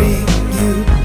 bring you.